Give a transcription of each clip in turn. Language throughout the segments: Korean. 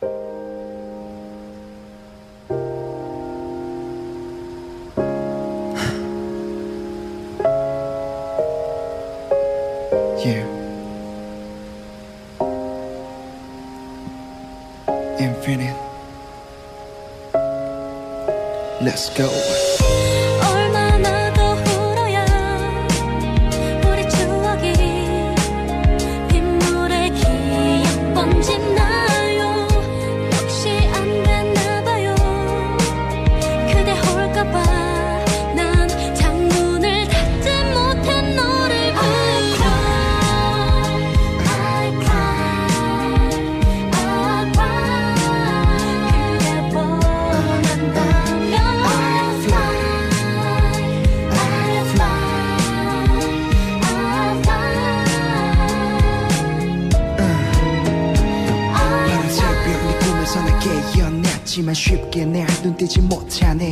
Yeah. Infinite. Let's go. 깨어났지만 쉽게 내눈 뜨지 못하네.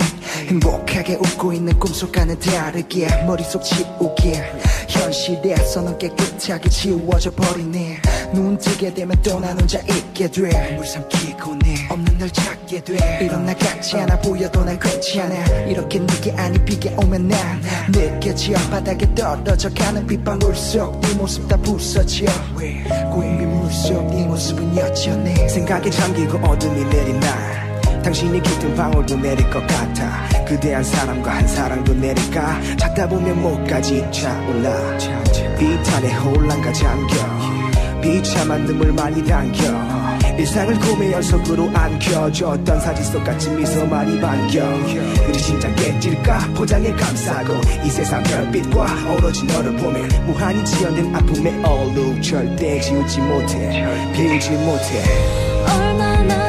행복하게 웃고 있는 꿈속과는 다르게 머릿속 지우개 현실에서는 깨끗하게 지워져 버리네. 눈 뜨게 되면 또 난 혼자 있게 돼 물 삼키고 내 없는 널 찾게 돼. 이런 나 같지 않아 보여도 난 괜찮아. 이렇게 네게 아니 비게 오면 난 느껴져 바닥에 떨어져 가는 빗방울 속네 모습 다 부서져 고인 빗물 속네 모습은 여전해. 생각에 잠기고 어둠이 내린 날 당신이 깃든 방울도 내릴 것 같아 그대 한 사람과 한 사랑도 내릴까? 찾다 보면 목까지 차올라. 비탄에 혼란과 잠겨. 비참한 눈물 많이 담겨. 일상을 꿈의 연속으로 안겨줬던 사진 속 같은 미소만이 반겨. 그리 심장 깨질까? 포장에 감싸고 이 세상 별빛과 어우러진 너를 보면 무한히 지어낸 아픔의 얼룩 절대 지우지 못해. 빌지 못해. 얼마나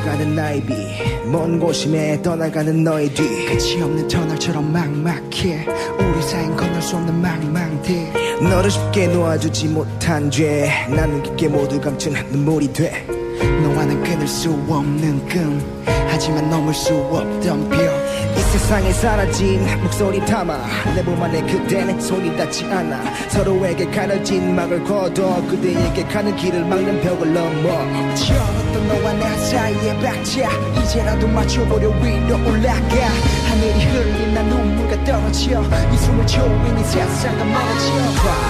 빗소리에 묻어가는 나이비 먼 곳임에 떠나가는 너의 뒤. 끝이 없는 터널처럼 막막해. 우리 사이는 건널 수 없는 망망대. 너를 쉽게 놓아주지 못한 죄. 나는 깊게 모두 감춘 눈물이 돼. 너와는 끊을 수 없는 끈 하지만 넘을 수 없던 벽 이 세상에 사라진 목소리 담아 내 몸 안에 그대는 손이 닿지 않아. 서로에게 가려진 막을 걷어 그대에게 가는 길을 막는 벽을 넘어 너와 나 사이의 박자 이제라도 맞춰보려 위로 올라가. 하늘이 흘린 난 눈물과 떨어져. 이 숨을 조이니 세상과 멀어져